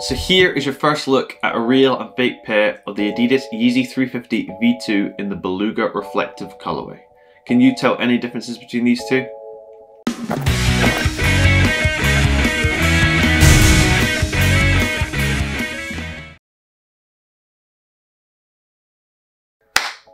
So here is your first look at a real and fake pair of the Adidas Yeezy 350 V2 in the Beluga reflective colorway. Can you tell any differences between these two?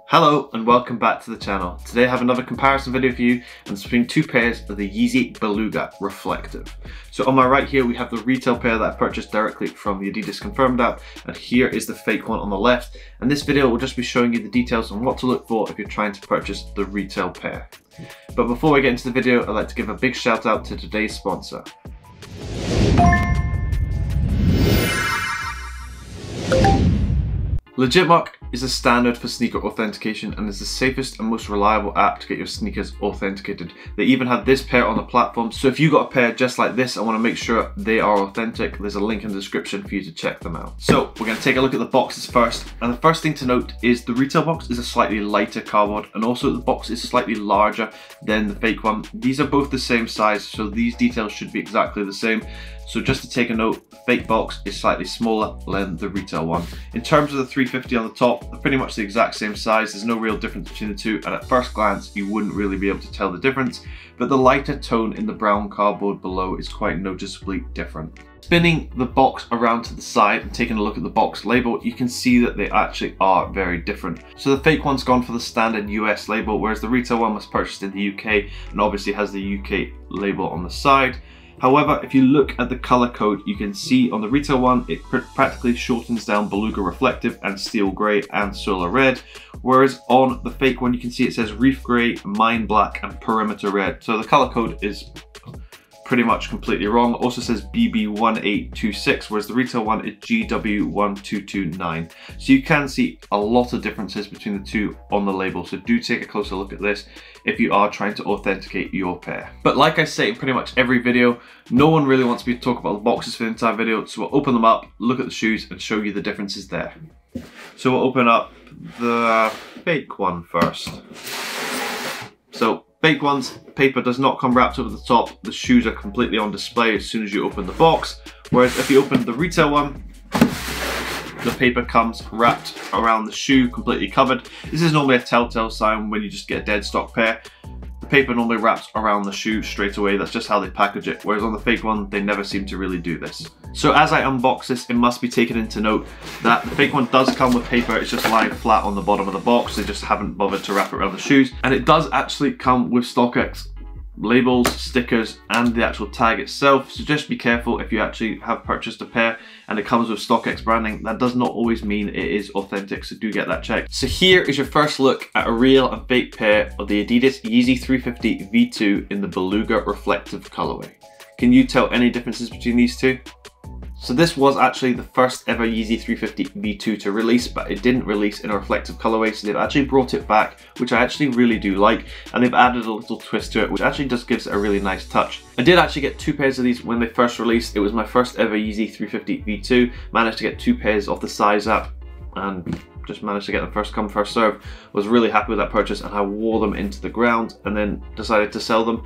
Hello and welcome back to the channel. Today I have another comparison video for you and it's between two pairs of the Yeezy Beluga Reflective. So on my right here we have the retail pair that I purchased directly from the Adidas Confirmed app and here is the fake one on the left and this video will just be showing you the details on what to look for if you're trying to purchase the retail pair. But before we get into the video I'd like to give a big shout out to today's sponsor. Legitmark is a standard for sneaker authentication and is the safest and most reliable app to get your sneakers authenticated. They even have this pair on the platform, so if you got a pair just like this, I want to make sure they are authentic. There's a link in the description for you to check them out. So we're going to take a look at the boxes first, and the first thing to note is the retail box is a slightly lighter cardboard, and also the box is slightly larger than the fake one. These are both the same size, so these details should be exactly the same. So just to take a note, fake box is slightly smaller than the retail one. In terms of the 350 on the top, they're pretty much the exact same size. There's no real difference between the two. And at first glance, you wouldn't really be able to tell the difference. But the lighter tone in the brown cardboard below is quite noticeably different. Spinning the box around to the side and taking a look at the box label, you can see that they actually are very different. So the fake one's gone for the standard US label, whereas the retail one was purchased in the UK and obviously has the UK label on the side. However, if you look at the color code, you can see on the retail one, it pr practically shortens down Beluga Reflective and Steel Grey and Solar Red. Whereas on the fake one, you can see it says Reef Grey, Mine Black and Perimeter Red. So the color code is pretty much completely wrong. also says BB1826, whereas the retail one is GW1229. So you can see a lot of differences between the two on the label. So do take a closer look at this if you are trying to authenticate your pair. But like I say in pretty much every video, no one really wants me to talk about the boxes for the entire video. So we'll open them up, look at the shoes and show you the differences there. So we'll open up the fake one first. So Fake ones, paper does not come wrapped over the top. The shoes are completely on display as soon as you open the box. Whereas if you open the retail one, the paper comes wrapped around the shoe, completely covered. This is normally a telltale sign when you just get a dead stock pair. The paper normally wraps around the shoe straight away. That's just how they package it. Whereas on the fake one, they never seem to really do this. So as I unbox this, it must be taken into note that the fake one does come with paper. It's just lying flat on the bottom of the box. They just haven't bothered to wrap it around the shoes. And it does actually come with StockX labels, stickers, and the actual tag itself. So just be careful if you actually have purchased a pair and it comes with StockX branding. That does not always mean it is authentic, so do get that checked. So here is your first look at a real and fake pair of the Adidas Yeezy 350 V2 in the Beluga reflective colorway. Can you tell any differences between these two? So this was actually the first ever Yeezy 350 V2 to release, but it didn't release in a reflective colorway, so they've actually brought it back, which I actually really do like, and they've added a little twist to it, which actually just gives it a really nice touch. I did actually get two pairs of these when they first released. It was my first ever Yeezy 350 V2. Managed to get two pairs off the size app, and just managed to get them first come first serve was really happy with that purchase and I wore them into the ground and then decided to sell them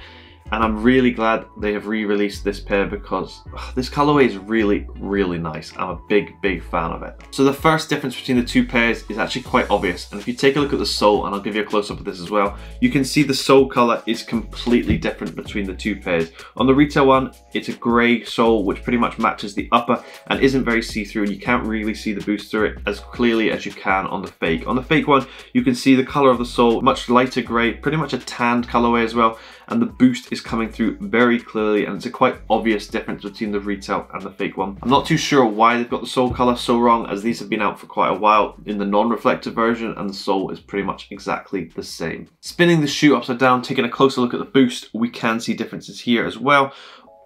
and I'm really glad they have re-released this pair because ugh, this colorway is really, really nice. I'm a big, big fan of it. So the first difference between the two pairs is actually quite obvious. And if you take a look at the sole, and I'll give you a close-up of this as well, you can see the sole color is completely different between the two pairs. On the retail one, it's a gray sole, which pretty much matches the upper and isn't very see-through, and you can't really see the boost through it as clearly as you can on the fake. On the fake one, you can see the color of the sole, much lighter gray, pretty much a tanned colorway as well, and the boost is coming through very clearly and it's a quite obvious difference between the retail and the fake one. I'm not too sure why they've got the sole color so wrong as these have been out for quite a while in the non-reflective version and the sole is pretty much exactly the same. Spinning the shoe upside down, taking a closer look at the boost, we can see differences here as well.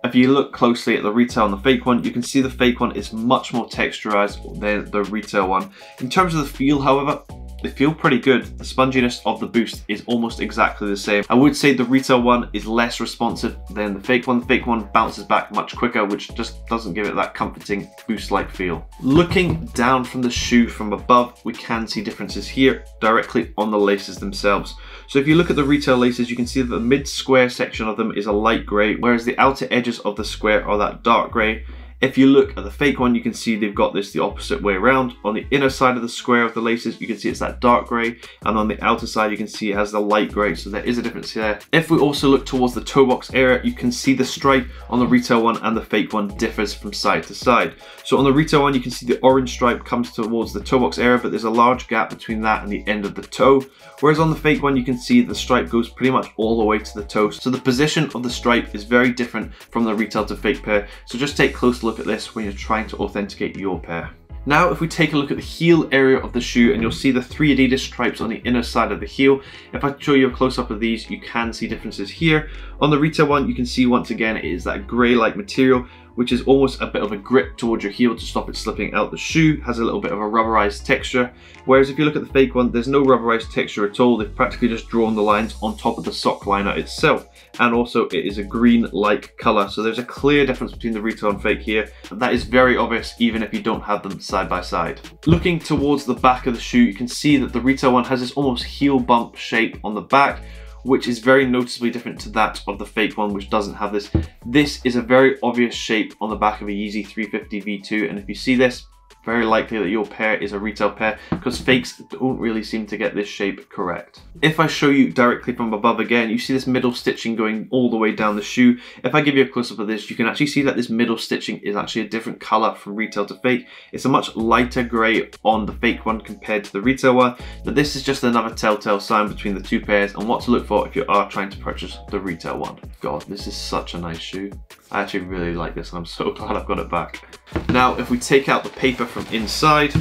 If you look closely at the retail and the fake one, you can see the fake one is much more texturized than the retail one. In terms of the feel, however, they feel pretty good. The sponginess of the Boost is almost exactly the same. I would say the retail one is less responsive than the fake one. The fake one bounces back much quicker, which just doesn't give it that comforting Boost-like feel. Looking down from the shoe from above, we can see differences here directly on the laces themselves. So if you look at the retail laces, you can see that the mid-square section of them is a light grey, whereas the outer edges of the square are that dark grey If you look at the fake one, you can see they've got this the opposite way around. On the inner side of the square of the laces, you can see it's that dark grey, and on the outer side, you can see it has the light grey, so there is a difference there. If we also look towards the toe box area, you can see the stripe on the retail one and the fake one differs from side to side. So on the retail one, you can see the orange stripe comes towards the toe box area, but there's a large gap between that and the end of the toe. Whereas on the fake one, you can see the stripe goes pretty much all the way to the toe. So the position of the stripe is very different from the retail to fake pair. So just take a close look at this when you're trying to authenticate your pair. Now if we take a look at the heel area of the shoe and you'll see the three Adidas stripes on the inner side of the heel. If I show you a close up of these you can see differences here. On the retail one you can see once again it is that grey like material which is almost a bit of a grip towards your heel to stop it slipping out the shoe, has a little bit of a rubberized texture. Whereas if you look at the fake one, there's no rubberized texture at all. They've practically just drawn the lines on top of the sock liner itself. And also it is a green-like color. So there's a clear difference between the retail and fake here. And that is very obvious even if you don't have them side by side. Looking towards the back of the shoe, you can see that the retail one has this almost heel bump shape on the back which is very noticeably different to that of the fake one, which doesn't have this. This is a very obvious shape on the back of a Yeezy 350 V2, and if you see this, very likely that your pair is a retail pair because fakes don't really seem to get this shape correct. If I show you directly from above again, you see this middle stitching going all the way down the shoe. If I give you a close up of this, you can actually see that this middle stitching is actually a different color from retail to fake. It's a much lighter gray on the fake one compared to the retail one, but this is just another telltale sign between the two pairs and what to look for if you are trying to purchase the retail one. God, this is such a nice shoe. I actually really like this and I'm so glad I've got it back. Now, if we take out the paper from inside,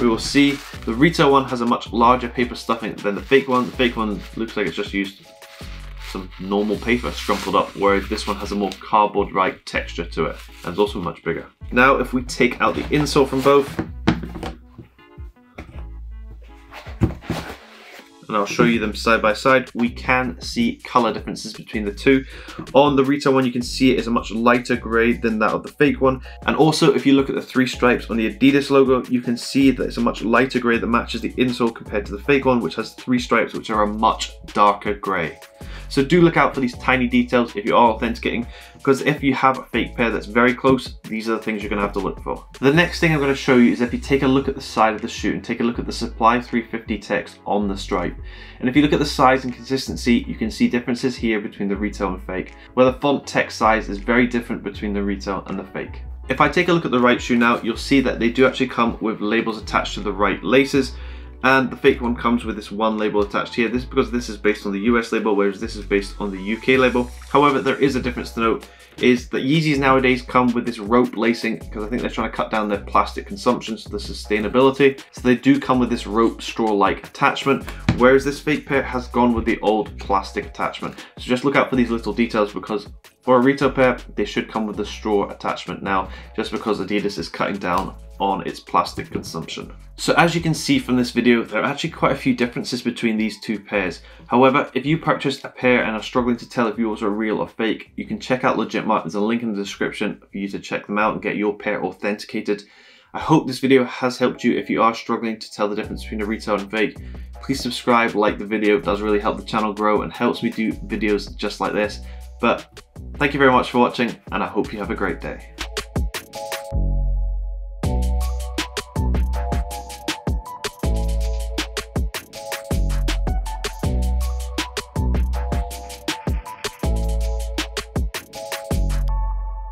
we will see the retail one has a much larger paper stuffing than the fake one. The fake one looks like it's just used some normal paper scrumpled up, whereas this one has a more cardboard-like texture to it, and it's also much bigger. Now, if we take out the insole from both, and I'll show you them side by side, we can see color differences between the two. On the retail one, you can see it is a much lighter gray than that of the fake one. And also, if you look at the three stripes on the Adidas logo, you can see that it's a much lighter gray that matches the insole compared to the fake one, which has three stripes, which are a much darker gray. So do look out for these tiny details if you are authenticating, because if you have a fake pair that's very close, these are the things you're going to have to look for. The next thing I'm to show you is if you take a look at the side of the shoe and take a look at the Supply 350 text on the stripe. And if you look at the size and consistency, you can see differences here between the retail and fake, where the font text size is very different between the retail and the fake. If I take a look at the right shoe now, you'll see that they do actually come with labels attached to the right laces, and the fake one comes with this one label attached here. This is because this is based on the US label, whereas this is based on the UK label. However, there is a difference to note, is that Yeezys nowadays come with this rope lacing, because I think they're trying to cut down their plastic consumption, so the sustainability. So they do come with this rope straw-like attachment, whereas this fake pair has gone with the old plastic attachment. So just look out for these little details because for a retail pair, they should come with the straw attachment now, just because Adidas is cutting down on its plastic consumption. So as you can see from this video, there are actually quite a few differences between these two pairs. However, if you purchased a pair and are struggling to tell if yours are real or fake, you can check out Legit Legitmark. There's a link in the description for you to check them out and get your pair authenticated. I hope this video has helped you if you are struggling to tell the difference between a retail and fake. Please subscribe, like the video, it does really help the channel grow and helps me do videos just like this. But thank you very much for watching and I hope you have a great day.